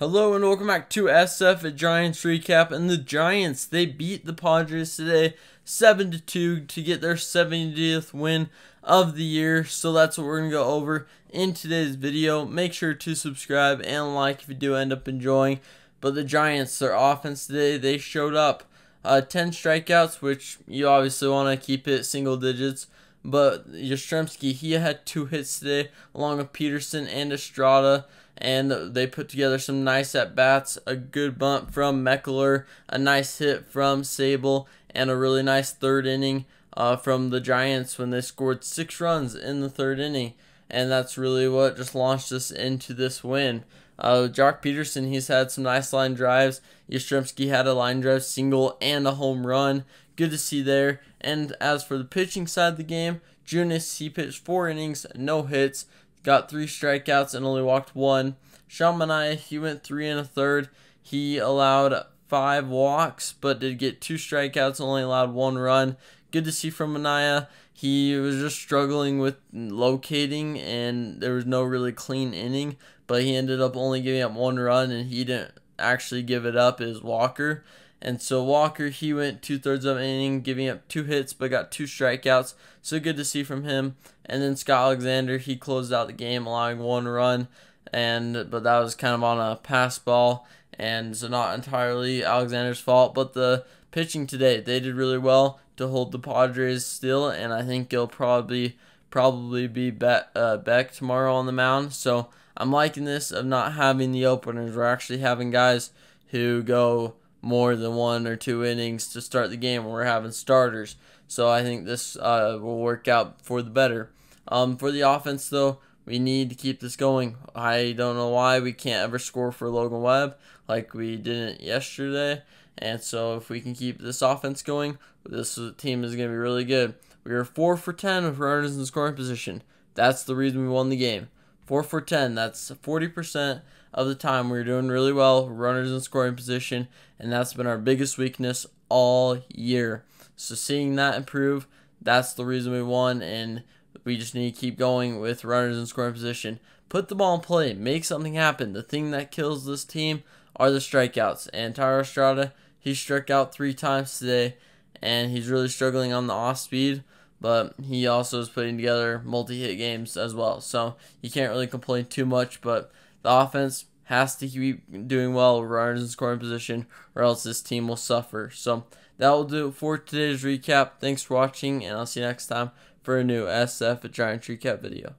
Hello and welcome back to SF at Giants recap. And the Giants they beat the Padres today, seven to two, to get their 70th win of the year. So that's what we're gonna go over in today's video. Make sure to subscribe and like if you do end up enjoying. But the Giants, their offense today, they showed up. Uh, 10 strikeouts, which you obviously want to keep it single digits. But Yastrzemski, he had two hits today, along with Pederson and Estrada and they put together some nice at bats. A good bunt from Meckler, a nice hit from Sabol, and a really nice third inning uh, from the Giants when they scored six runs in the third inning. And that's really what just launched us into this win. Uh, Joc Pederson, he's had some nice line drives. Yastrzemski had a line drive single and a home run. Good to see there. And as for the pitching side of the game, Junis, he pitched four innings, no hits, got three strikeouts and only walked one. Sean Manaea, he went three and a third. He allowed five walks, but did get two strikeouts, only allowed one run. Good to see from Manaea. He was just struggling with locating, and there was no really clean inning, but he ended up only giving up one run, and he didn't actually give it up is Walker. And so Walker, he went two thirds of an inning, giving up two hits, but got two strikeouts. So good to see from him. And then Scott Alexander, he closed out the game, allowing one run, and but that was kind of on a pass ball, and so not entirely Alexander's fault. But the pitching today, they did really well to hold the Padres still, and I think it'll probably probably be back, uh, Beck tomorrow on the mound. So I'm liking this of not having the openers. We're actually having guys who go more than one or two innings to start the game. We're having starters, so I think this uh, will work out for the better. Um, for the offense, though, we need to keep this going. I don't know why we can't ever score for Logan Webb like we didn't yesterday. And so if we can keep this offense going, this team is going to be really good. We are 4 for 10 with runners in scoring position. That's the reason we won the game. 4 for 10. That's 40% of the time we were doing really well, runners in scoring position, and that's been our biggest weakness all year. So seeing that improve, that's the reason we won, and we just need to keep going with runners in scoring position. Put the ball in play, make something happen. The thing that kills this team are the strikeouts. And Thairo Estrada, he struck out three times today, and he's really struggling on the off speed but he also is putting together multi-hit games as well. So you can't really complain too much, but the offense has to keep doing well, runners in scoring position, or else this team will suffer. So that will do it for today's recap. Thanks for watching, and I'll see you next time for a new SF at Giants recap video.